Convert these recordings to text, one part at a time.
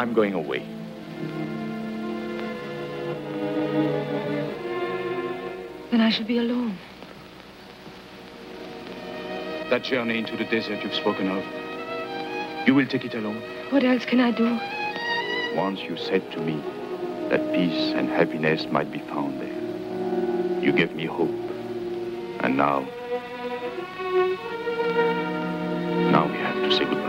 I'm going away. Then I shall be alone. That journey into the desert you've spoken of, you will take it alone? What else can I do? Once you said to me that peace and happiness might be found there. You gave me hope. And now, now we have to say goodbye.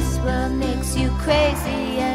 this makes you crazy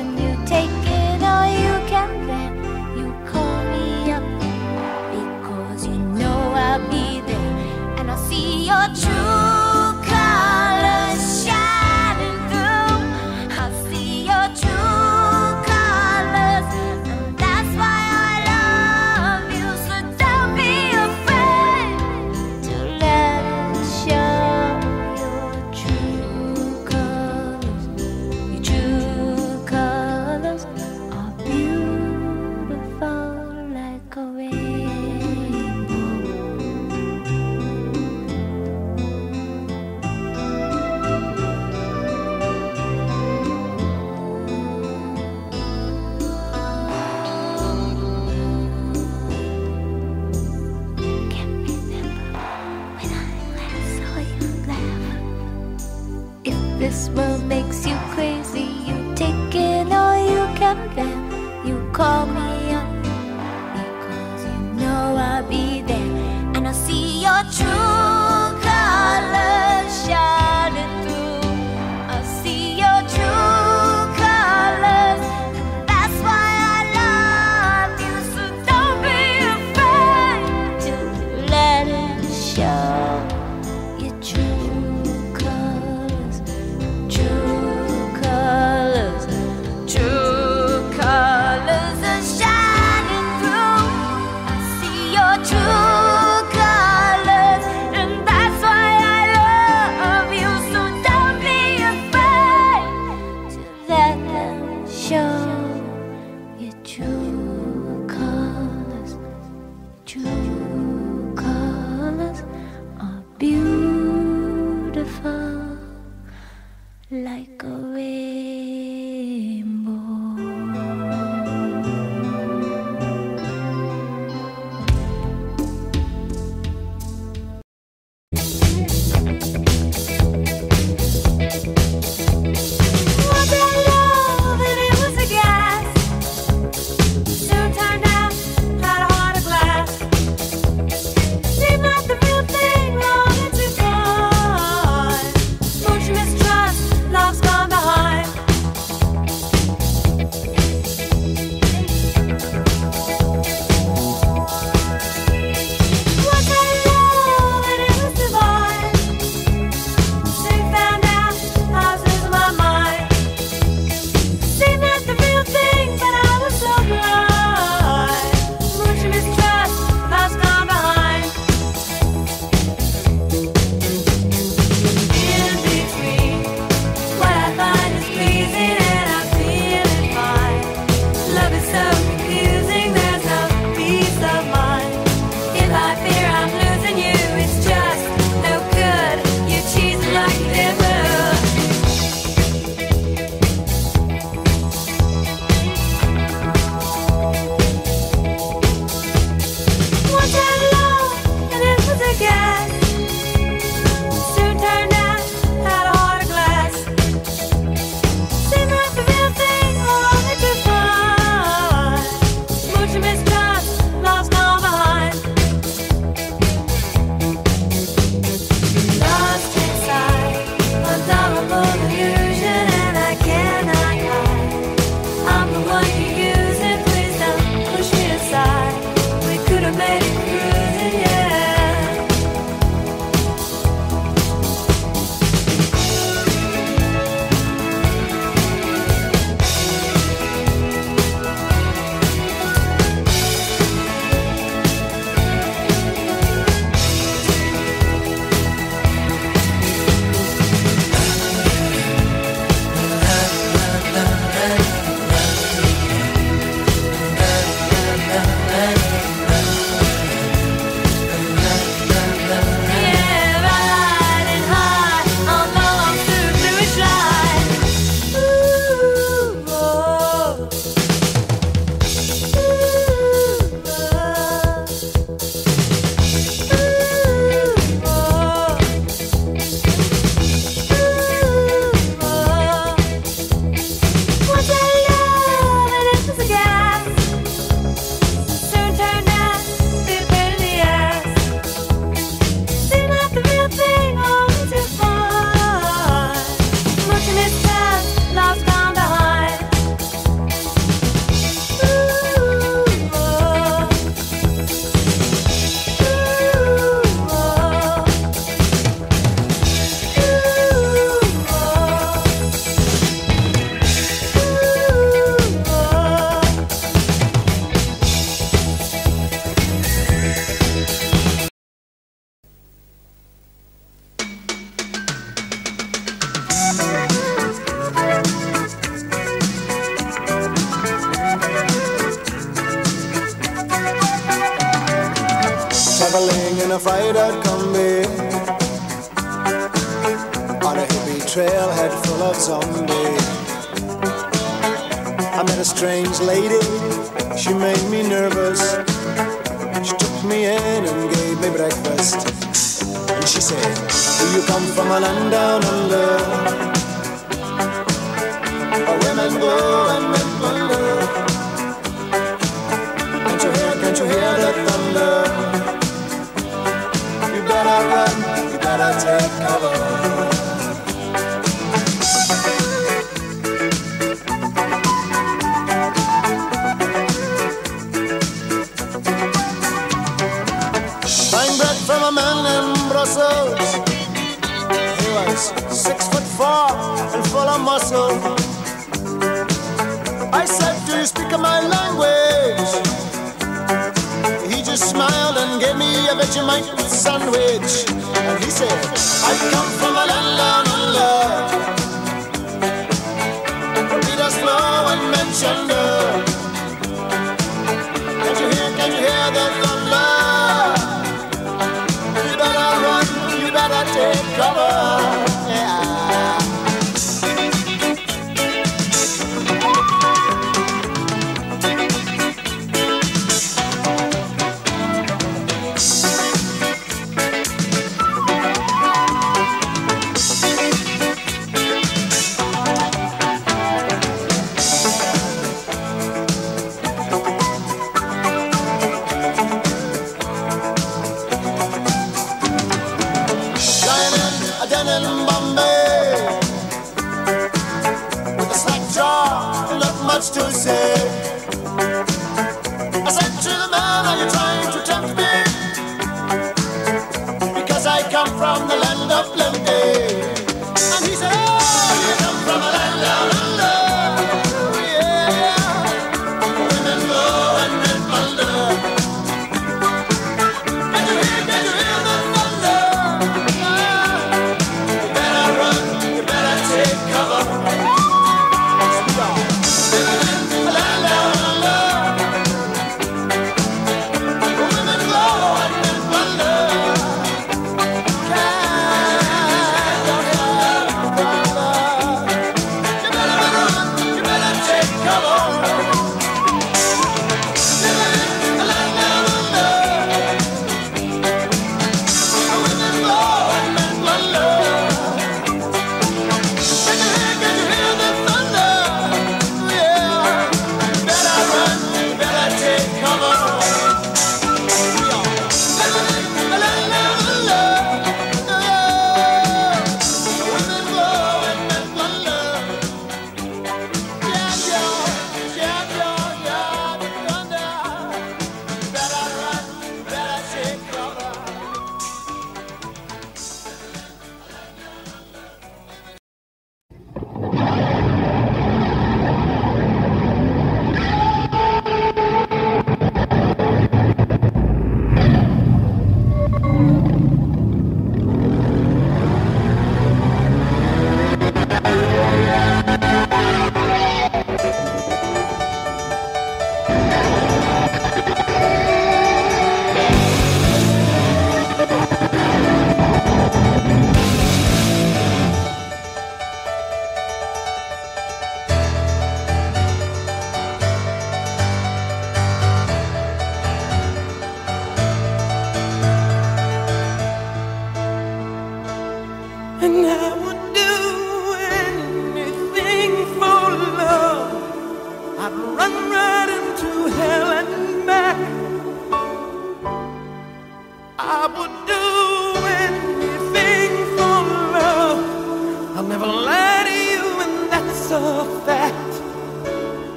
take cover.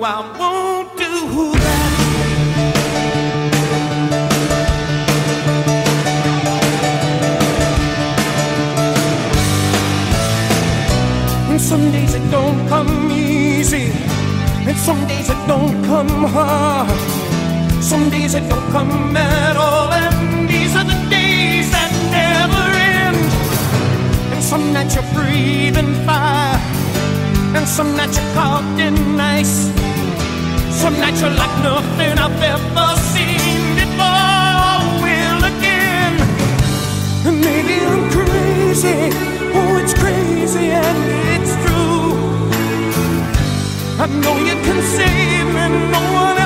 I won't do that. And some days it don't come easy, and some days it don't come hard. Some days it don't come at all, and these are the days that never end. And some nights you're breathing fire and some nights you're carved in ice. Some nights you're like nothing I've ever seen before. Will again, maybe I'm crazy. Oh, it's crazy and it's true. I know you can save me, no one.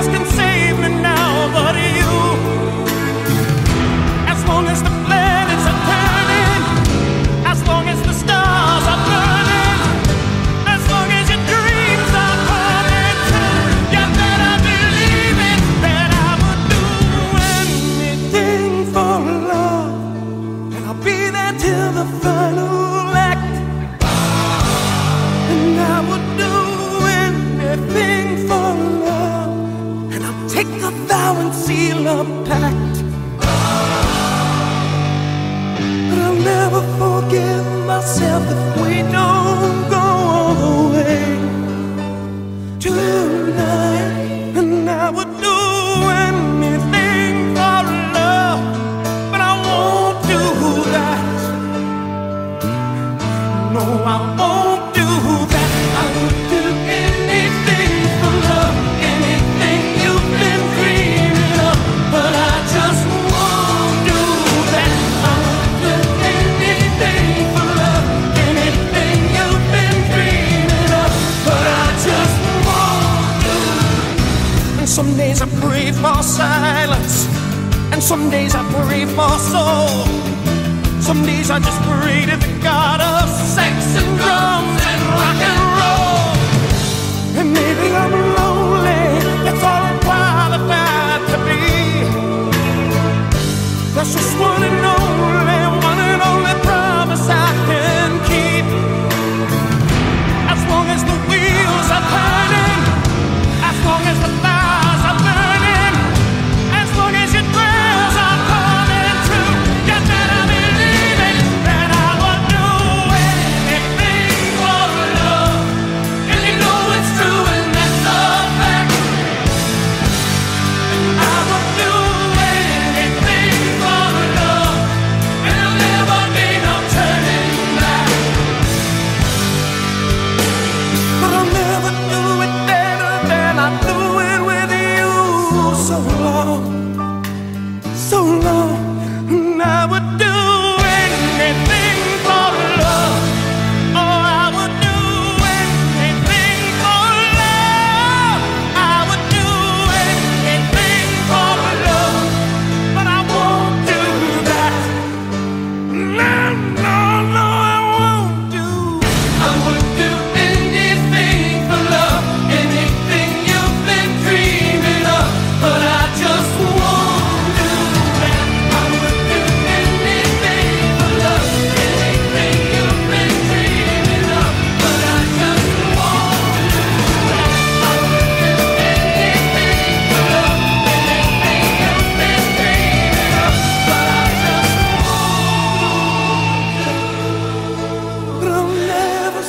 soul. Some days I just pray to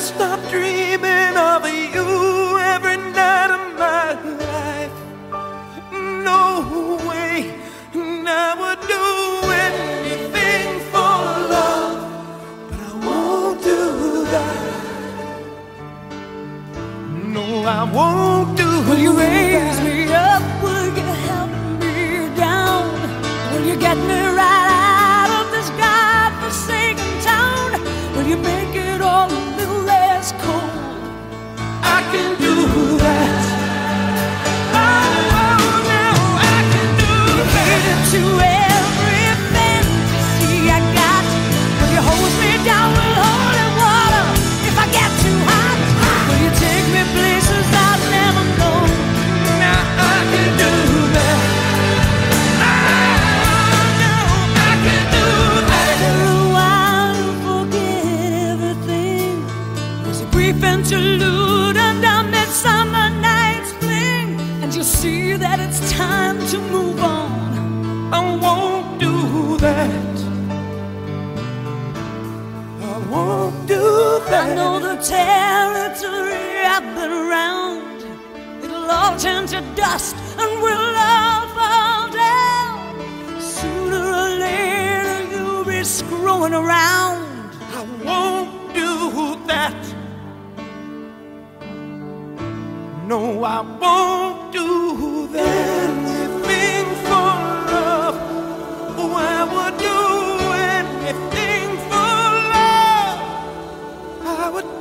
stop dreaming of you every night of my life. No way, I would do anything for love, but I won't do that. No, I won't. time to move on. I won't do that. I won't do that. I know the territory I've been around. It'll all turn to dust and we'll all fall down. Sooner or later, you'll be screwing around. I won't do that. No, I won't do that.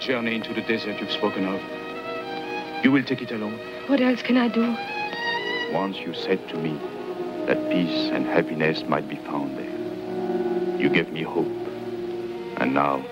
journey into the desert you've spoken of. You will take it alone. What else can I do? Once you said to me that peace and happiness might be found there. You gave me hope. And now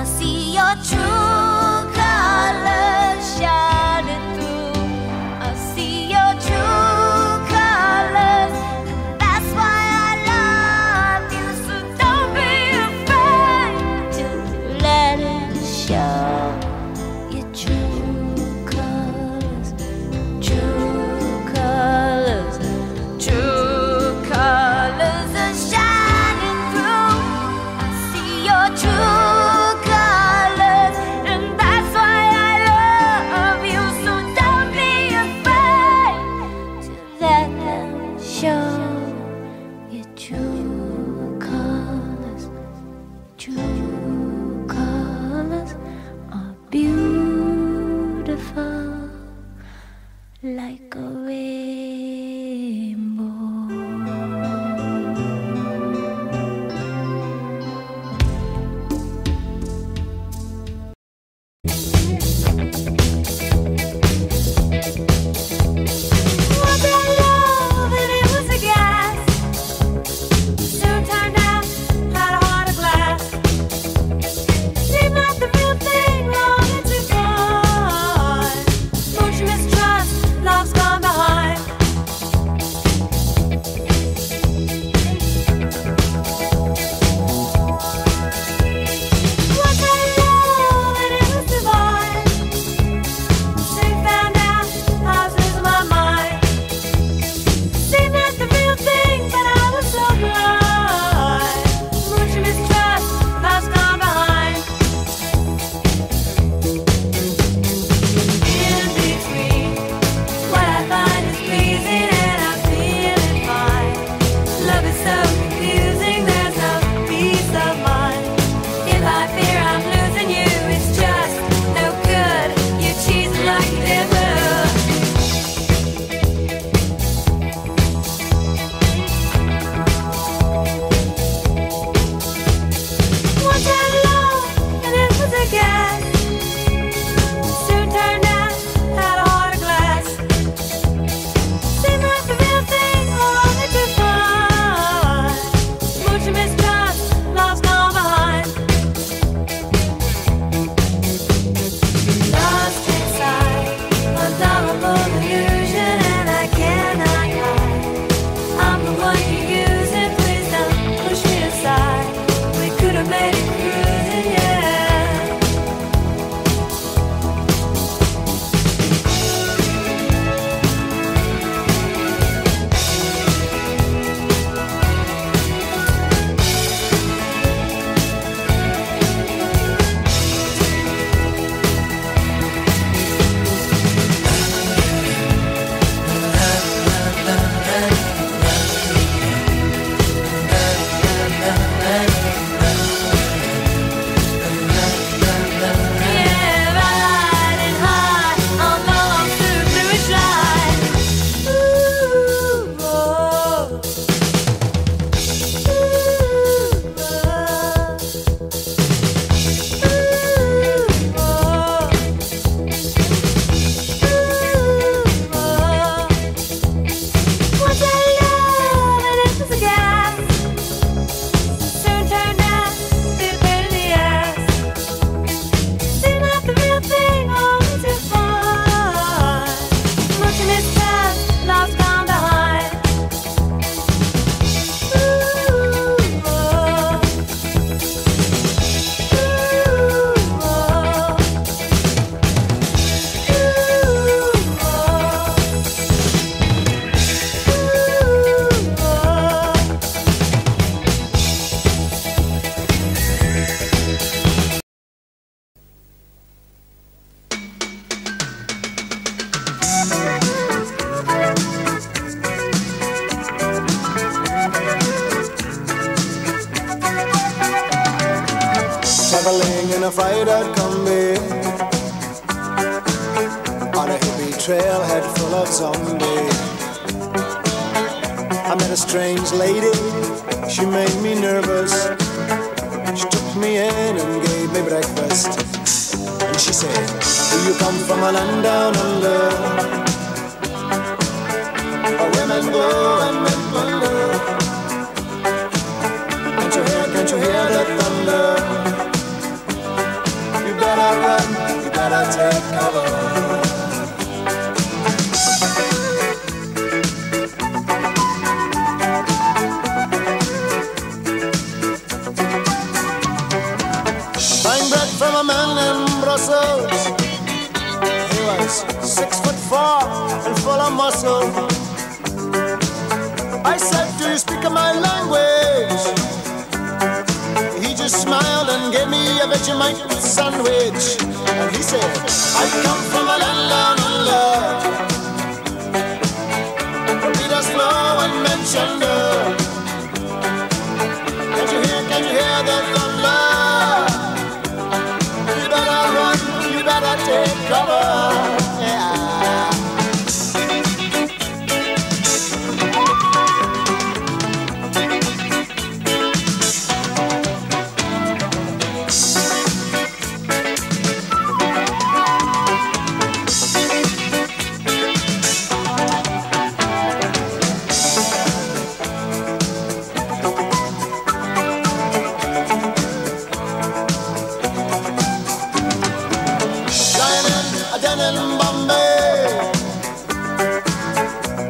I'll see your true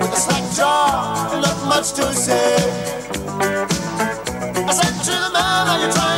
With a slack jaw, not much to say. I said to the man, are you trying?